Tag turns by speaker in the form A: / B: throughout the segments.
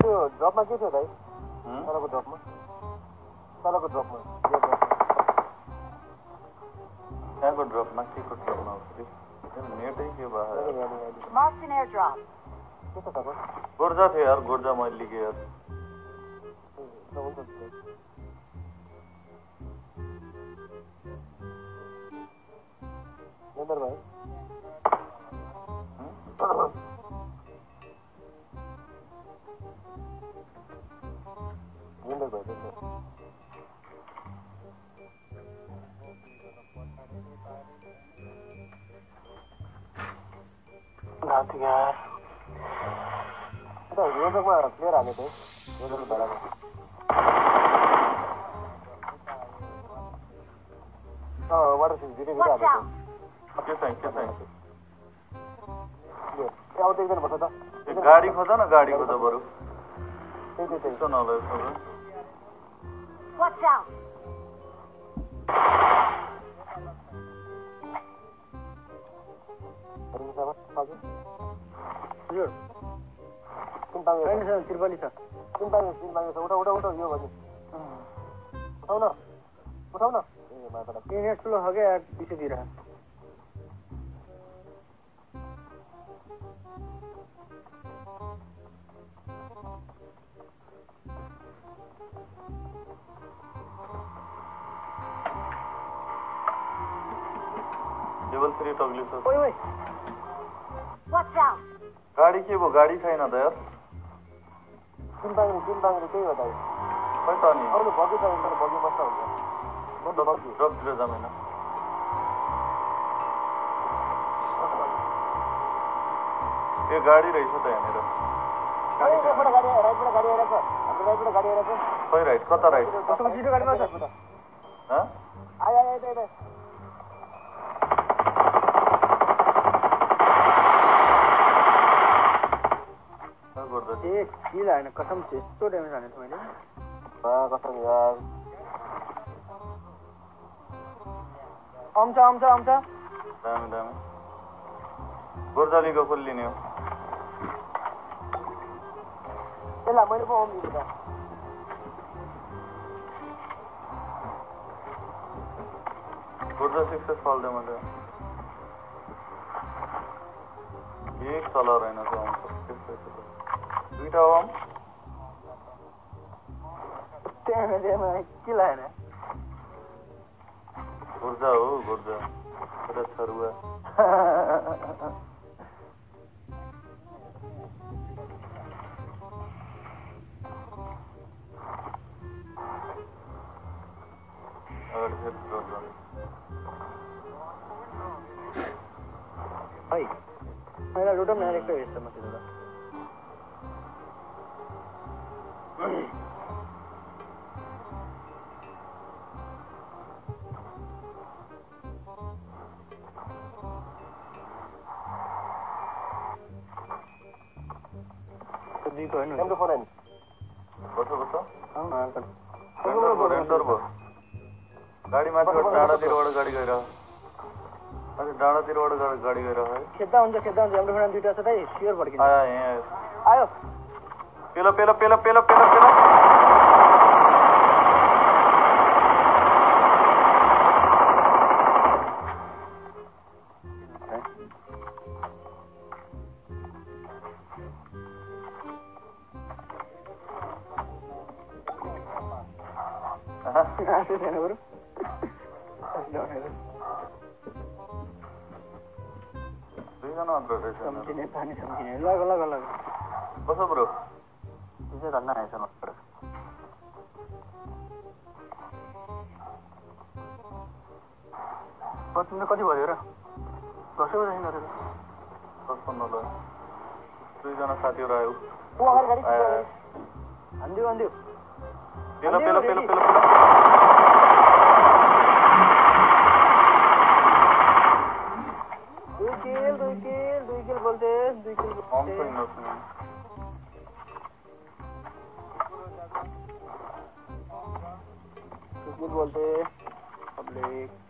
A: त्यो ड्रपमा के थियो भाइ? तलको ड्रपमा तलको ड्रपमा
B: त्यहाँको ड्रपमा के को ड्रपमा नेटै के भयो गोर्जा थियो यार गोर्जा मैले लिगेँ यार
A: अन्त रोजकमा प्लेयर हालेको थियो रोजकको भाडामा अँ वाटर सिक्स दुइटै दुइटै
C: Watch
A: हालेको
C: out.
B: के चाहिँ के चाहिँ
A: थियो ए आउँदै एकजना बस्छ त
B: त्यो गाडी खोज न गाडी खोज बरु यसो ल।
C: Watch out.
D: त्रिपाली छ
A: कुन पाङ्गे कुन पाङ्गे छ उठा उठा उठा यो भने उठाउ न उठाउ न ए.
B: गाडी के भयो गाडी छैन त यार
A: त्यही हो त
B: खै अनि
A: बगी तर बगी हुन्छ बगी
B: त्यो गाडी रहेछ त यहाँनिर खै राइट कता राइट
D: गाडीमा छ
B: हँ
A: आइ आइ आइ आइ
B: कहाँ गर्दैछ
D: ए किल आएन कसम से यस्तो ड्यामेज हाने मैले
A: कसम यार
D: आउँछ आउँछ आउँछ
B: दामी दामी गोर्जालीको कसले लिने हो
A: त्यसलाई मैले पो आउनु त
B: गोर्जा सक्सेस फाल्दै मैले एक चला रहेन त्यो आउँछ त्यस्तै छ त दुइटा हो आम
D: त्यहाँ त्यहाँ किल आएन
B: गोर्जा हो गोर्जा एउटा छरुवा अगाडि फेरि ड्रप गर्यो।
D: है पहिला रोटम डाइरेक्ट हेर्छ म त्यो दुईको होइन
A: राम्रो फोन आयो
B: बस बस
D: आउन अङ्कल
B: रेन्डर भयो रेन्डर भयो गाडी गएर अझै डाँडातिरबाट गा- गाडी गएर है
D: खेद्दा हुन्छ खेद्दा हुन्छ। हाम्रो फ्रेन्ड दुइटा छ त सियर भड्किन्छ।
B: आयो यहाँ आयो।
D: आयो।
B: पेलो पेलो पेलो पेलो पेलो पेलो।
D: तिम्रो कति भयो र दसै बजी गरेर
B: पचपन्न ल दुईजना साथीहरू आयो
A: ऊ अगाडि गाडी
B: आयो आयो
D: हानिदियो हानिदियो
B: पेलो पेलो पेलो पेलो पेलो
D: दुई किल दुई किल दुई किल बोल्थे दुई किल
B: आउँछ
D: बोल्थे
B: यिनीहरूसँग
D: दुई किल बोल्थे पब्लिक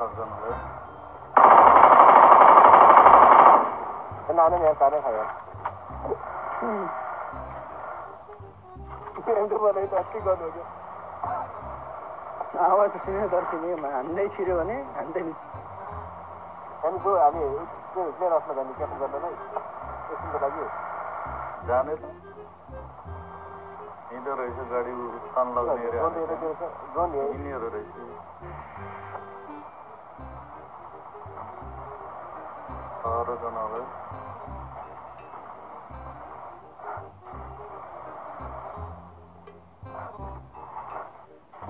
B: सबजनालाई
A: नाना यहाँ खाना खायो रेन्डर बनाइ त के गर्नु हो
D: आवाज सुन्यो तर सुन्यो मैं हान्दै छिर्यो भने हान्दै नि
A: हामी गयो हामी त्यो प्लेयर अफमा जाने क्याप्टन गर्नलाई एकछिनको लागि
B: जाने त हिँड्दो रहेछ गाडी उत्तान लाग्ने अरे
A: ड्रोन हेरेर
B: हामीसँग।
A: त्यो छ, ड्रोन हेरेर
B: यिनीहरू रहेछ बाह्रजनालाई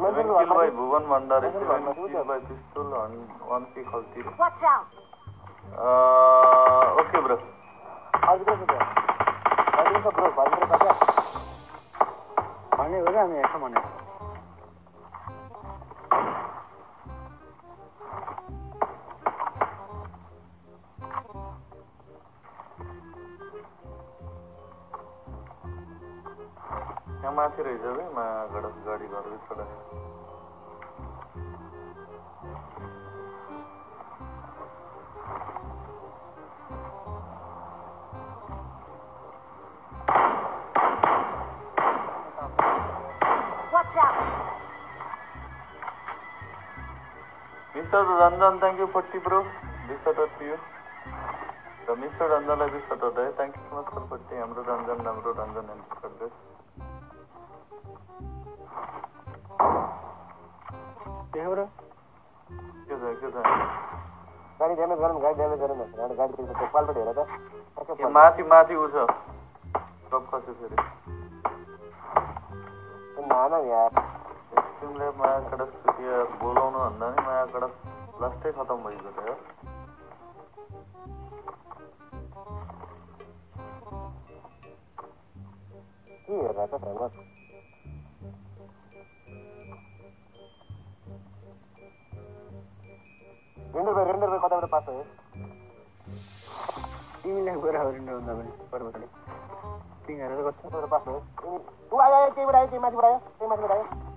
B: seven kill by Bhuwan Bhandari seven kill by pistol one की खल्ती
C: Watch out!
B: ओके ब्रो
A: अर्को छ ब्रो भर्खर काट्या
D: भने हो क्या हामी ऐसा भने
B: mister Ranjan thank you forty bro big shoutout to you र मिस्टर रञ्जनलाई बिग सटर है thank you so much for forty हाम्रो रञ्जन राम्रो रञ्जन एन्ड कन्ग्रेस
D: देखो ब्रो
B: के छ के छ
A: गाडी ड्यामेज गरौँ गाडी ड्यामेज गरौँ भनेर गाडी त्यो पालपट हेर त ठ्याक्कै
B: ए माथि माथि उ छ टप खस्यो फेरि।
A: नाना यार
B: ल्याब माया कडक यार बोलाउनु भन्दा नि माया कडक लास्टै खतम भइगयो त
A: के हेरेर त फेमस रेन्डर भाइ रेन्डर भाइ कताबाट पास भयो?
D: तिमीले गएर हरिन्डो भन्दा पनि पर्वतले। गर्छ
A: कताबाट पास भयो? ऊ आयो आयो त्यहीबाट आयो त्यही माथिबाट आयो त्यही माथिबाट आयो।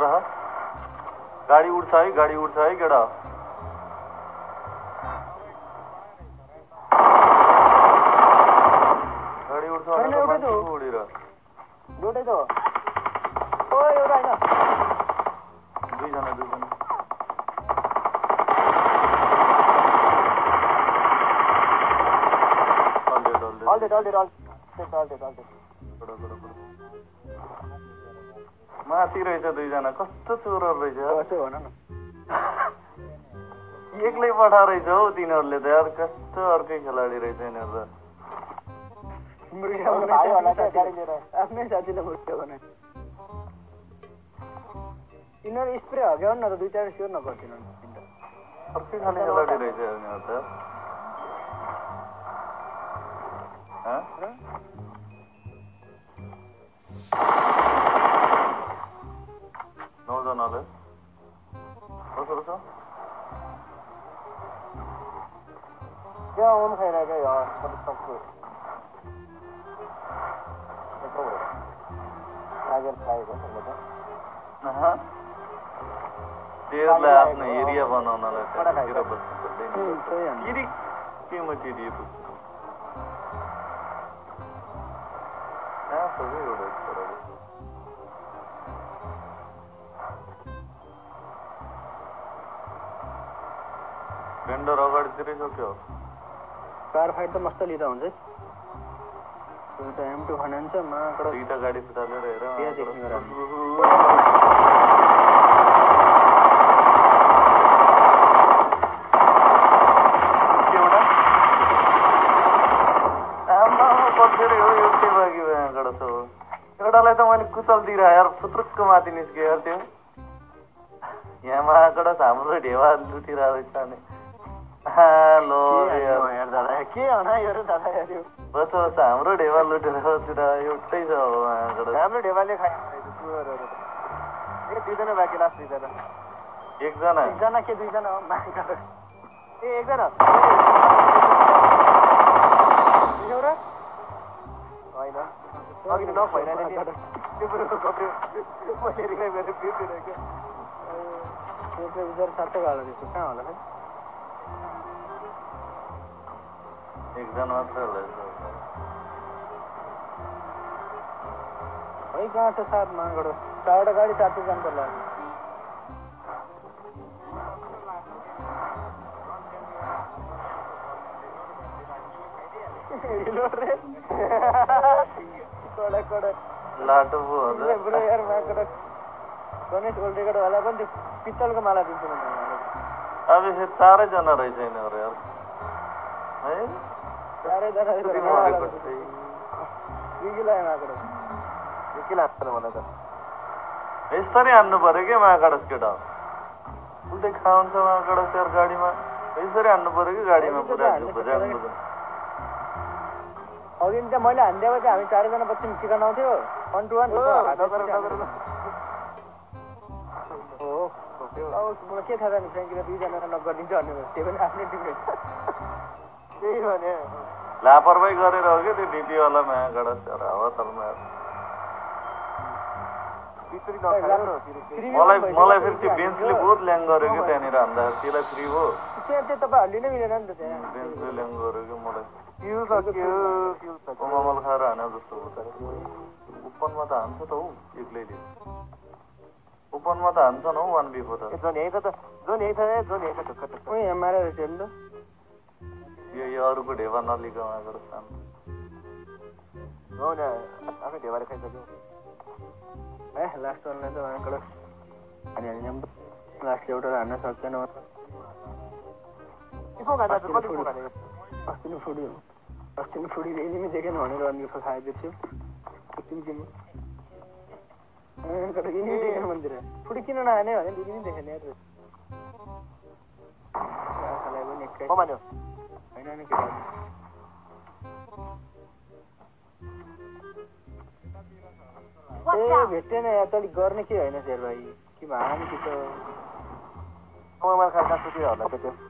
B: रहा गाडी उड्छ है। गाडी उड्छ है केटा गाडी। बडो, बडो, बडो। माथि रहेछ दुईजना। कस्तो चोरहरू रहेछ?
D: भन न
B: एक्लै पठा रहेछ हौ तिनीहरूले त। यार कस्तो अर्कै खेलाडी रहेछ यिनीहरू त
A: होला क्या
D: बनाए
A: गाडी लिएर
D: आफ्नै साथीले मुर्गा बनाए यिनीहरू स्प्रे हग्याउ न त दुई चार स्योर नगर्थेन
B: अर्कै खाले खेलाडी रहेछ यार यिनीहरू त हँ? नौजनाले कसो रहेछ
A: क्या ओम खाइरहेको यार मतलब सक्छु यत्रो भयो टाइगर खाएको भन्दा त
B: तेरलाई आफ्नो एरिया बनाउनलाई त्यहाँतिर बस्नु पर्दैन
D: सही हो नि।
B: चिरिक केमा चिरिएको छ कहाँ छ एउटा स्कोरहरू स्प्लेन्डर अगाडि तिरिसक्यो
D: कार फाइट त मस्त लिँदा हुन्छ एउटा एम टू फाइनेन्स माकड
B: दुईटा गाडी फुटालेर हेर
D: त्यहाँ देख्ने कुरा
B: एउटा आम्मा कसरी हो एउटै बाँकी भयो यहाँबाट सब एउटालाई त मैले कुचलतिर यार फुत्रुक्क माथि निस्केँ यार त्यो यहाँ महाकडस हाम्रो ढेवा लुटिरहेको रहेछ अनि। लो यार
D: यार दादा के
B: बस बस हाम्रो ढेवा लुटेर तिर एउटै छ
D: हाम्रो ढेवाले ए दुईजना बाँकी लास्ट दुईजना।
B: एकजना।
D: एकजना के दुईजना हो? ए एकजना। अघि नि त्यो कुरो गफ्यो मैले रिक्राइब गरेर बिर्सिरहेको त्यो चाहिँ बिचारा साँच्चै गाह्रो त्यस्तो कहाँ होला खै
B: एकजना मात्रै होला यसो
D: है कहाँ छ सात मागबाट चारवटा गाडी चार चार जानु पर्ला
B: लाटो पो
D: गणेश पनि त्यो पित्तलको माला दिन्छु
B: अब यसरी चारैजना रहेछ यिनीहरू यार है
D: चारैजना के त
B: यसरी हान्नु पर्यो कि महाकाडस केटा उल्टै खान्छ महाकाडस यार गाडीमा यसरी हान्नु पर्यो कि गाडीमा पुरा
D: अघि नि त्यहाँ मैले हानिदिएको चाहिँ हामी चारैजना पछि चिकन आउँथ्यो। वान टू वान हो अब मलाई के थाहा नि फ्रेङ्कीले दुईजना नक गरिदिन्छ भन्ने त्यो पनि आफ्नै टिममेट त्यही भने।
B: लापरवाही गरेर हो कि त्यो डिपीवाला महाकाडस यार हावा तलमा? यार। मलाई मलाई फेरि त्यो बेन्चले बहुत ल्याङ गर्यो कि त्यहाँनिर हान्दाखेरि त्यसलाई फ्री हो।
D: त्यहाँ चाहिँ तपाईँहरूले नै मिलेन नि त त्यहाँ
B: बेन्चले ल्याङ गर्यो कि मलाई
D: फ्युल सक्यो फ्युल सक्यो
B: ममल खाएर हाने जस्तो हो त ओपनमा त हान्छ त हौ एक्लैले ओपनमा त हान्छ न हौ वान बिफो त
D: जोन यही त जोन यही छ जोन यही छ त
B: यो यो अरूको ढेवा नलिक उहाँबाट सानो
D: हो न आफै ढेवाले खाइसक्यो ए लास्ट वानलाई त उहाँबाट हानि हानि लास्ट एउटा हान्न सक्दैन अस्ति नै फुड्यो अस्ति नै एनिमी देखेन भनेर अनि किन एनिमी देखेन मन्दिर फुडी किन नहाने भने दिदी नै देखेन यार होइन ए! भेटेन यार त अलिक गर्ने के होइन शेर भाइ कि भान कि त कमाल त्यो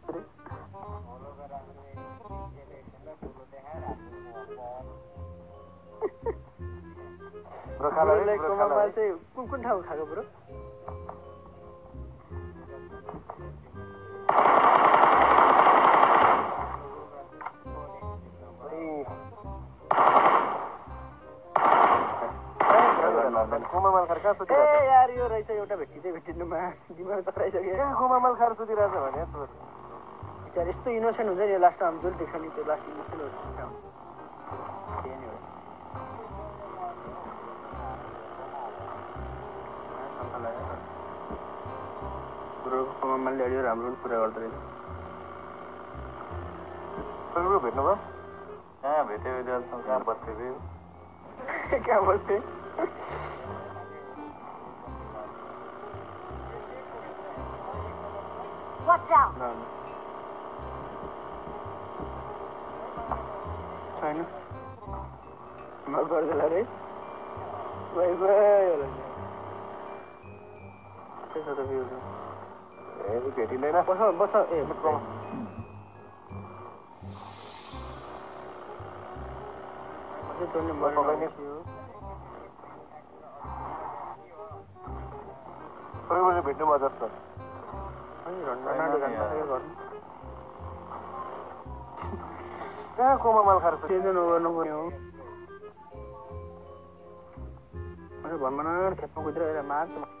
D: चाहिँ कुन कुन ठाउँ खाएको ब्रो? ए यार यो रहेछ एउटा भेटिँदै भेटिनुमा दिमाग चक्राइसक्यो
A: खुमामल खाएर सुतिरहेछ भने?
D: बिचार यस्तो इनोसेन्ट हुन्छ नि लास्टमा हामी जसले देख्छ नि त्यो लास्ट नै हो कमानले अडियो राम्रो पनि कुरा गर्दो रहेछ
A: भेट्नुभयो
B: कहाँ भेटे भेटे अहिलेसम्म कहाँ बत्ती भयो
D: कहाँ
C: out!
D: छैन म गर्दैला रे बाई बाई त्यसो त भ्यू
A: ए भेटिँदैन
D: बस बस ए बस टोल्ने
A: पकाइने।
D: थियो
A: कोही भेट्नु भयो जस्तो
D: अनि झन्डा नाडु घन्टा सक्यो गर्नु
A: कहाँ कोमा माल खाएर
D: सिजन गर्नु पर्ने हो अनि भनभनाट खेप्नु कुदेर यसलाई मार्छ मेरो गर्थ्यो
A: लो मार्यो
D: मार्यो मार्यो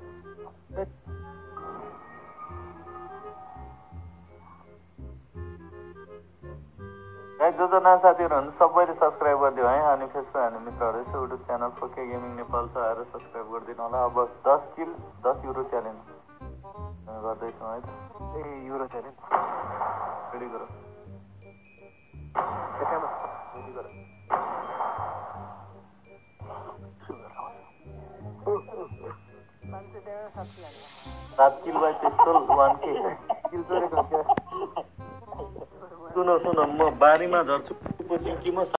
B: जो जो नयाँ साथीहरू हुनुहुन्छ सबैले सब्सक्राइब गरिदियो है। अनि फेसबुक हान्ने मित्रहरू यसो युट्युब च्यानल फोके गेमिङ नेपाल छ आएर सब्सक्राइब गरिदिनु होला। अब दस किल दस युरो च्यालेन्ज गर्दैछौँ है। त
A: ए युरो च्यालेन्ज।
B: रेडी गर। सात किल बाई पिस्तोल वान के।
A: किल हुन्छ
B: सुन सुन म बारीमा झर्छु पछि कि म